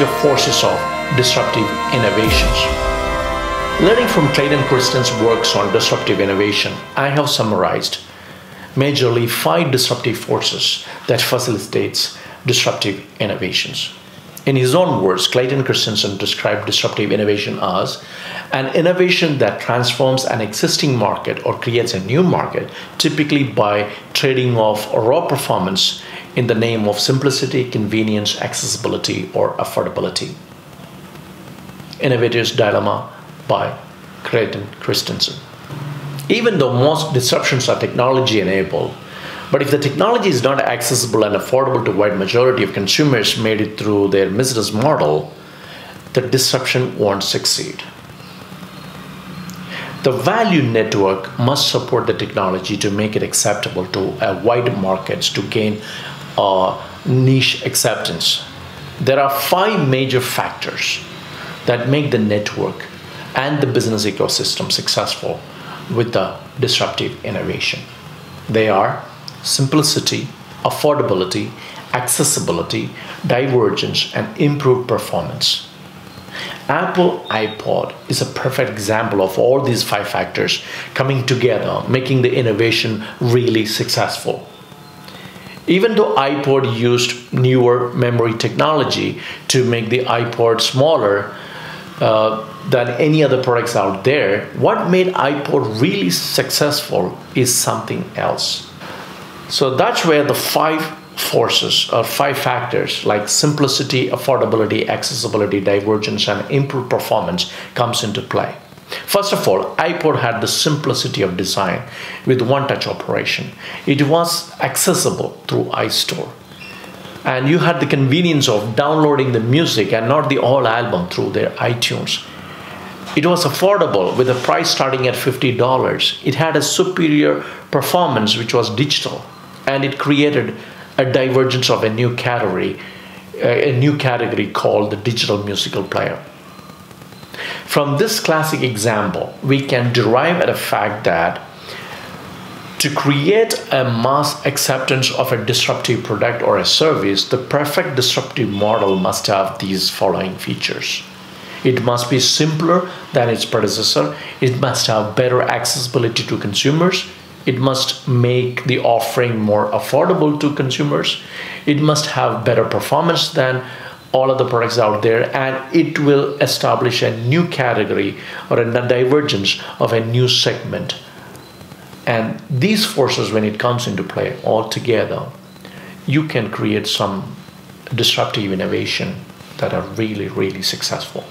major forces of disruptive innovations. Learning from Clayton Christensen's works on disruptive innovation, I have summarized majorly five disruptive forces that facilitates disruptive innovations. In his own words, Clayton Christensen described disruptive innovation as an innovation that transforms an existing market or creates a new market, typically by trading off raw performance in the name of simplicity, convenience, accessibility, or affordability. Innovator's Dilemma by Clayton Christensen. Even though most disruptions are technology enabled, but if the technology is not accessible and affordable to wide majority of consumers made it through their business model, the disruption won't succeed. The value network must support the technology to make it acceptable to a wide markets to gain uh, niche acceptance. There are five major factors that make the network and the business ecosystem successful with the disruptive innovation. They are simplicity, affordability, accessibility, divergence, and improved performance. Apple iPod is a perfect example of all these five factors coming together, making the innovation really successful. Even though iPod used newer memory technology to make the iPod smaller uh, than any other products out there, what made iPod really successful is something else. So that's where the five forces or five factors like simplicity, affordability, accessibility, divergence, and improved performance comes into play. First of all, iPod had the simplicity of design with one touch operation. It was accessible through iStore. And you had the convenience of downloading the music and not the whole album through their iTunes. It was affordable with a price starting at $50. It had a superior performance, which was digital and it created a divergence of a new category, a new category called the digital musical player. From this classic example, we can derive at a fact that to create a mass acceptance of a disruptive product or a service, the perfect disruptive model must have these following features. It must be simpler than its predecessor. It must have better accessibility to consumers. It must make the offering more affordable to consumers. It must have better performance than all of the products out there and it will establish a new category or a divergence of a new segment. And these forces, when it comes into play all together, you can create some disruptive innovation that are really, really successful.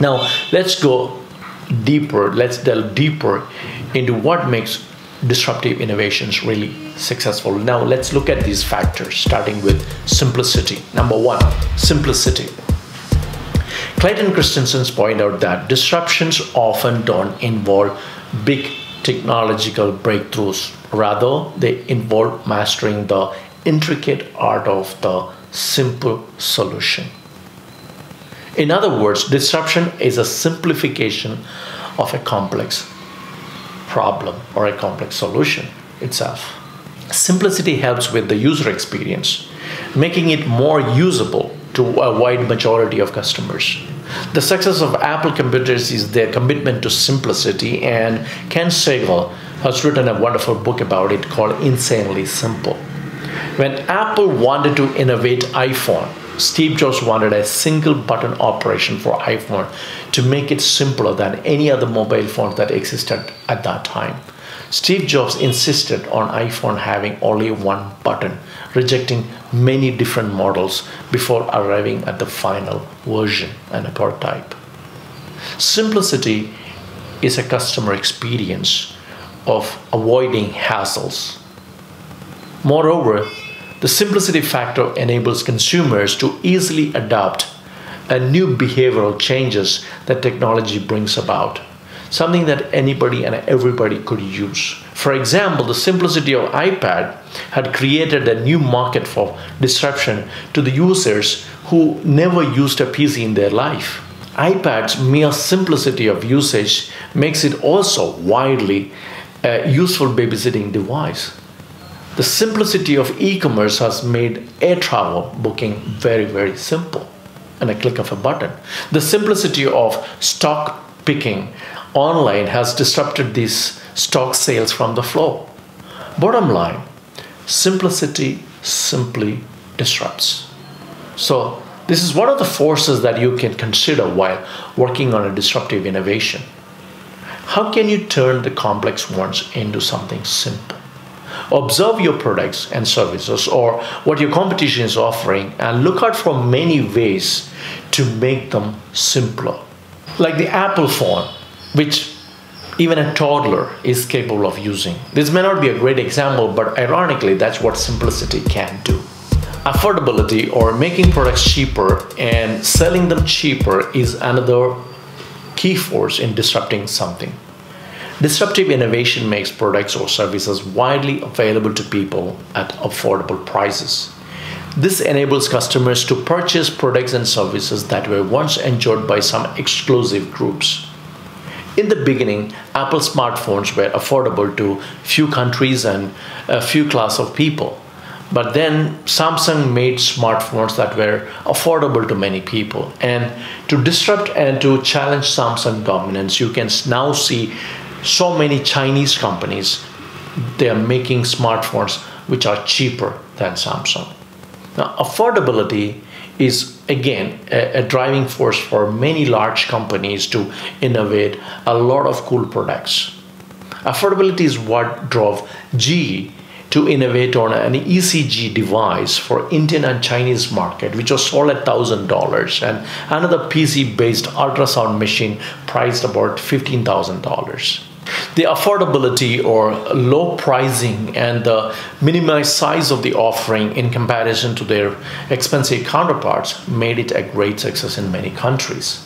Now, let's go deeper, let's delve deeper into what makes disruptive innovations really successful. Now let's look at these factors, starting with simplicity. Number one, simplicity. Clayton Christensen's point out that disruptions often don't involve big technological breakthroughs. Rather, they involve mastering the intricate art of the simple solution. In other words, disruption is a simplification of a complex problem or a complex solution itself. Simplicity helps with the user experience, making it more usable to a wide majority of customers. The success of Apple computers is their commitment to simplicity, and Ken Segall has written a wonderful book about it called Insanely Simple. When Apple wanted to innovate iPhone, Steve Jobs wanted a single button operation for iPhone to make it simpler than any other mobile phone that existed at that time. Steve Jobs insisted on iPhone having only one button, rejecting many different models before arriving at the final version and a prototype. Simplicity is a customer experience of avoiding hassles. Moreover, the simplicity factor enables consumers to easily adopt a new behavioral changes that technology brings about. Something that anybody and everybody could use. For example the simplicity of ipad had created a new market for disruption to the users who never used a pc in their life. ipad's mere simplicity of usage makes it also widely a useful babysitting device the simplicity of e commerce has made air travel booking very, very simple. and a click of a button. The simplicity of stock picking online has disrupted these stock sales from the floor. Bottom line, simplicity simply disrupts. So, this is one of the forces that you can consider while working on a disruptive innovation. How can you turn the complex ones into something simple? Observe your products and services or what your competition is offering and look out for many ways to make them simpler. Like the Apple phone, which even a toddler is capable of using. This may not be a great example, but ironically, that's what simplicity can do. Affordability or making products cheaper and selling them cheaper is another key force in disrupting something. Disruptive innovation makes products or services widely available to people at affordable prices. This enables customers to purchase products and services that were once enjoyed by some exclusive groups. In the beginning, Apple smartphones were affordable to few countries and a few class of people. But then Samsung made smartphones that were affordable to many people. And to disrupt and to challenge Samsung dominance, you can now see so many Chinese companies they are making smartphones which are cheaper than Samsung. Now, affordability is again a, a, driving force for many large companies to innovate a lot of cool products. Affordability is what drove GE to innovate on an ECG device for Indian and Chinese market, which was sold at thousand dollars, and another PC-based ultrasound machine priced about fifteen thousand dollars the affordability or low pricing and the minimized size of the offering in comparison to their expensive counterparts made it a great success in many countries.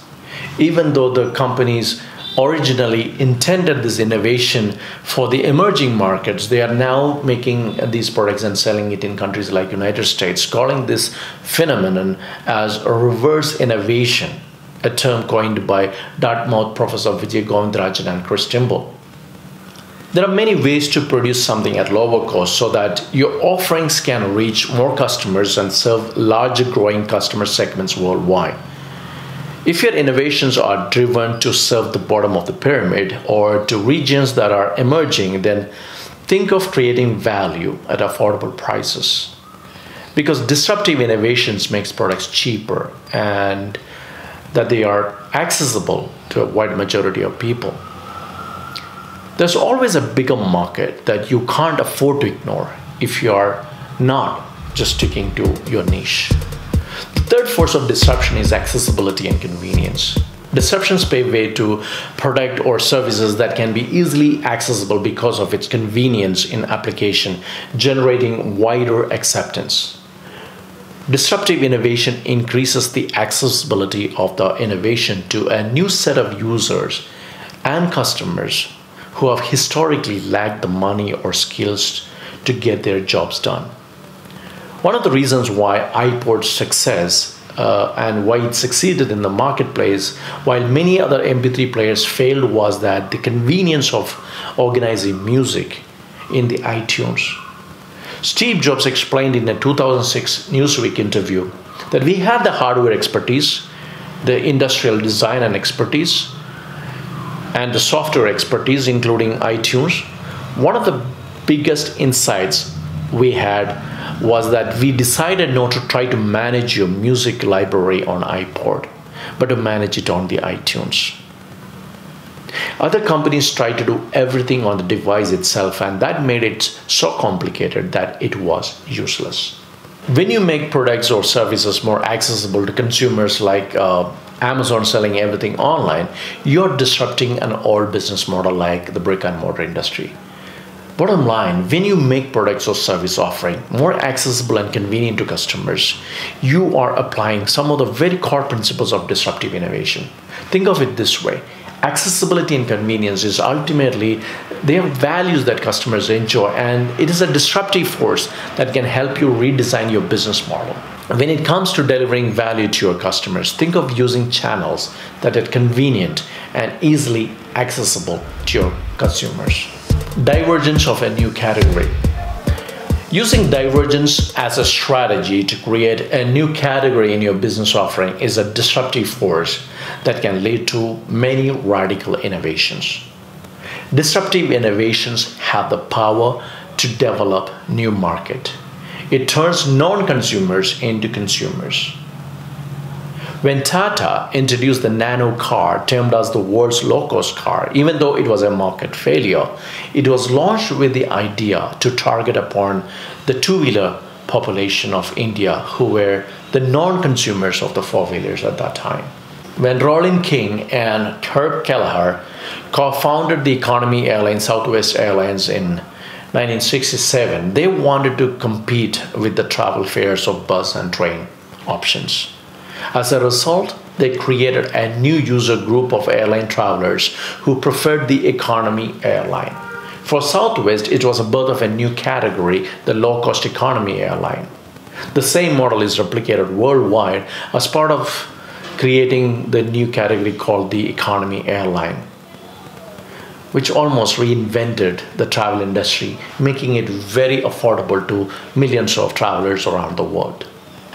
Even though the companies originally intended this innovation for the emerging markets they are now making these products and selling it in countries like united states calling this phenomenon as a reverse innovation a term coined by dartmouth professor vijay govindarajan and chris Trimble there are many ways to produce something at lower cost so that your offerings can reach more customers and serve larger growing customer segments worldwide. If your innovations are driven to serve the bottom of the pyramid or to regions that are emerging, then think of creating value at affordable prices. Because disruptive innovations makes products cheaper and that they are accessible to a wide majority of people there's always a bigger market that you can't afford to ignore if you are not just sticking to your niche. The third force of disruption is accessibility and convenience. Disruptions pave way to product or services that can be easily accessible because of its convenience in application, generating wider acceptance. Disruptive innovation increases the accessibility of the innovation to a new set of users and customers who have historically lacked the money or skills to get their jobs done. One of the reasons why iPod's success uh, and why it succeeded in the marketplace while many other MP3 players failed was that the convenience of organizing music in the iTunes. Steve Jobs explained in a 2006 Newsweek interview that we had the hardware expertise, the industrial design and expertise, and the software expertise, including iTunes, one of the biggest insights we had was that we decided not to try to manage your music library on iPod, but to manage it on the iTunes. Other companies tried to do everything on the device itself, and that made it so complicated that it was useless. When you make products or services more accessible to consumers, like uh, Amazon selling everything online, you're disrupting an old business model like the brick and mortar industry. Bottom line, when you make products or service offering more accessible and convenient to customers, you are applying some of the very core principles of disruptive innovation. Think of it this way accessibility and convenience is ultimately they are values that customers enjoy and it is a disruptive force that can help you redesign your business model. When it comes to delivering value to your customers think of using channels that are convenient and easily accessible to your consumers. Divergence of a new category. Using divergence as a strategy to create a new category in your business offering is a disruptive force that can lead to many radical innovations. Disruptive innovations have the power to develop new market. It turns non-consumers into consumers. When Tata introduced the Nano car, termed as the world's low-cost car, even though it was a market failure, it was launched with the idea to target upon the two-wheeler population of India who were the non-consumers of the four-wheelers at that time. When Rollin King and Herb Kelleher co-founded the economy airline Southwest Airlines in 1967, they wanted to compete with the travel fares of bus and train options. As a result, they created a new user group of airline travelers who preferred the economy airline. For Southwest, it was a birth of a new category, the low cost economy airline. The same model is replicated worldwide as part of creating the new category called the economy airline, which almost reinvented the travel industry, making it very affordable to millions of travelers around the world.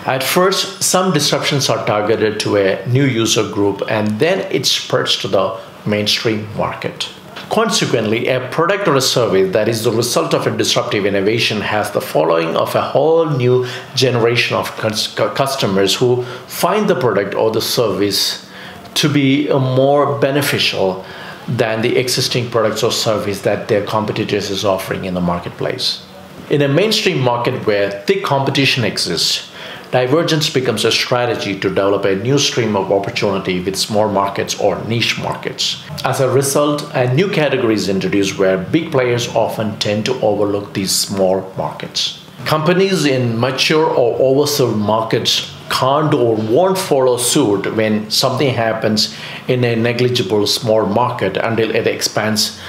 At first, some disruptions are targeted to a new user group and then it spreads to the mainstream market. Consequently, a product or a service that is the result of a disruptive innovation has the following of a whole new generation of customers who find the product or the service to be uh, more beneficial than the existing products or service that their competitors is offering in the marketplace. In a mainstream market where thick competition exists, Divergence becomes a strategy to develop a new stream of opportunity with small markets or niche markets. As a result, a new category is introduced where big players often tend to overlook these small markets. Companies in mature or overserved markets can't or won't follow suit when something happens in a negligible small market until it expands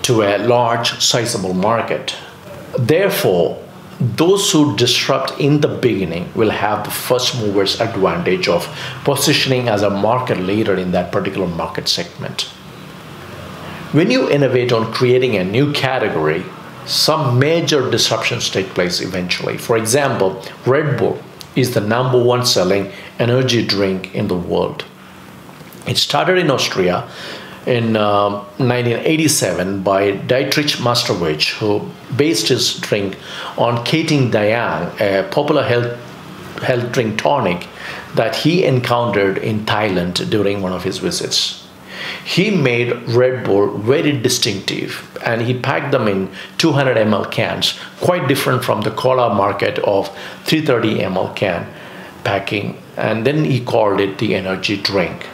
to a large sizable market. Therefore, those who disrupt in the beginning will have the first movers advantage of positioning as a market leader in that particular market segment. When you innovate on creating a new category, some major disruptions take place eventually. For example, Red Bull is the number one selling energy drink in the world. It started in Austria in uh, 1987 by Dietrich Mateschitz, who based his drink on Krating Daeng, a popular health, health drink tonic that he encountered in Thailand during one of his visits. He made Red Bull very distinctive and he packed them in 200 ml cans, quite different from the cola market of 330 ml can packing. And then he called it the energy drink.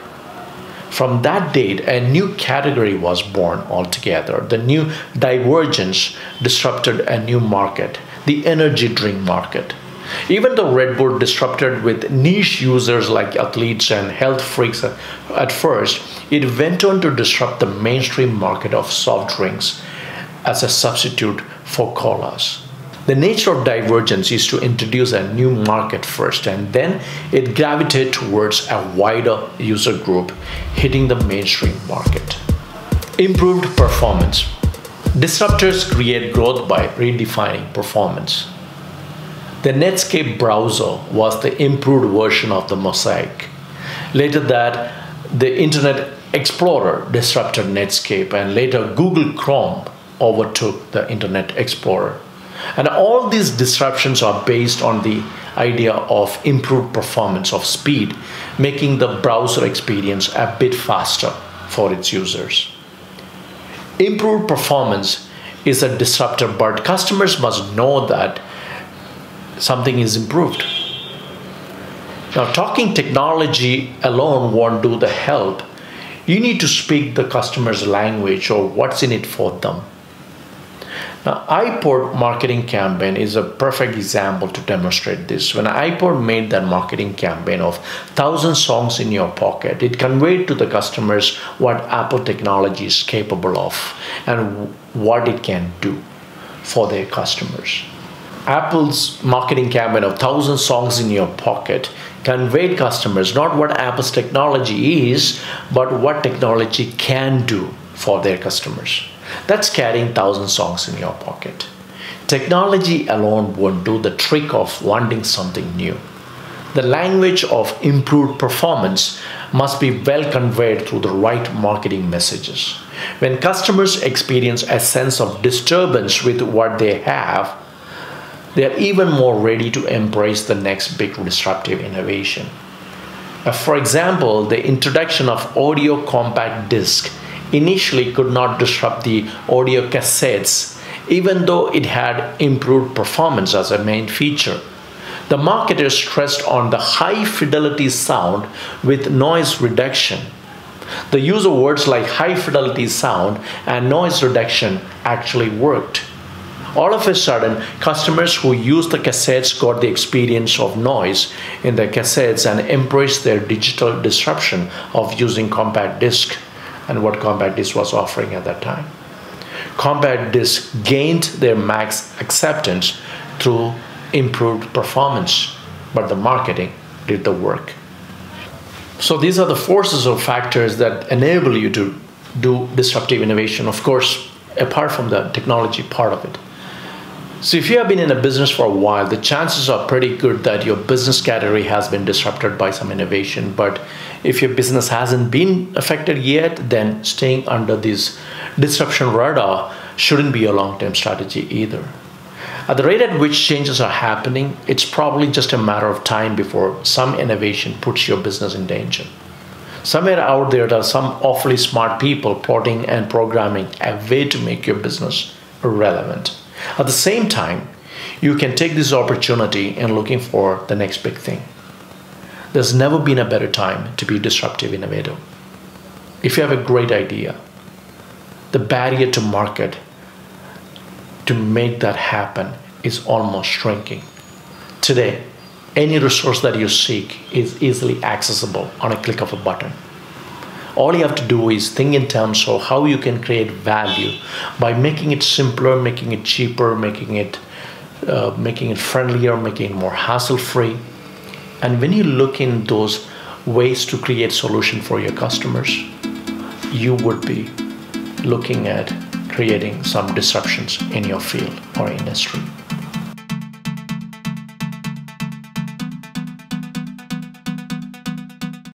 From that date, a new category was born altogether. The new divergence disrupted a new market, the energy drink market. Even though Red Bull disrupted with niche users like athletes and health freaks at first, it went on to disrupt the mainstream market of soft drinks as a substitute for colas. The nature of divergence is to introduce a new market first and then it gravitates towards a wider user group, hitting the mainstream market. Improved performance. Disruptors create growth by redefining performance. The Netscape browser was the improved version of the Mosaic. Later that, the Internet Explorer disrupted Netscape and later Google Chrome overtook the Internet Explorer. And all these disruptions are based on the idea of improved performance of speed, making the browser experience a bit faster for its users. Improved performance is a disruptor, but customers must know that something is improved. Now, talking technology alone won't do the help. You need to speak the customer's language or what's in it for them. Now, iPod marketing campaign is a perfect example to demonstrate this. When iPod made that marketing campaign of 1000 songs in your pocket, it conveyed to the customers what Apple technology is capable of and what it can do for their customers. Apple's marketing campaign of 1000 songs in your pocket conveyed customers not what Apple's technology is, but what technology can do for their customers. That's carrying thousand songs in your pocket. Technology alone won't do the trick of wanting something new. The language of improved performance must be well conveyed through the right marketing messages. When customers experience a sense of disturbance with what they have, they are even more ready to embrace the next big disruptive innovation. Uh, for example, the introduction of audio compact disc initially could not disrupt the audio cassettes, even though it had improved performance as a main feature. The marketers stressed on the high fidelity sound with noise reduction. The use of words like high fidelity sound and noise reduction actually worked. All of a sudden, customers who used the cassettes got the experience of noise in their cassettes and embraced their digital disruption of using compact disc and what compact disc was offering at that time. Compact disc gained their max acceptance through improved performance, but the marketing did the work. So these are the forces or factors that enable you to do disruptive innovation, of course, apart from the technology part of it. So if you have been in a business for a while, the chances are pretty good that your business category has been disrupted by some innovation. But if your business hasn't been affected yet, then staying under this disruption radar shouldn't be a long-term strategy either. At the rate at which changes are happening, it's probably just a matter of time before some innovation puts your business in danger. Somewhere out there, there are some awfully smart people plotting and programming a way to make your business irrelevant. At the same time, you can take this opportunity in looking for the next big thing. There's never been a better time to be disruptive innovative. If you have a great idea, the barrier to market to make that happen is almost shrinking. Today, any resource that you seek is easily accessible on a click of a button. All you have to do is think in terms of how you can create value by making it simpler, making it cheaper, making it uh, making it friendlier, making it more hassle-free. And when you look in those ways to create solution for your customers, you would be looking at creating some disruptions in your field or industry.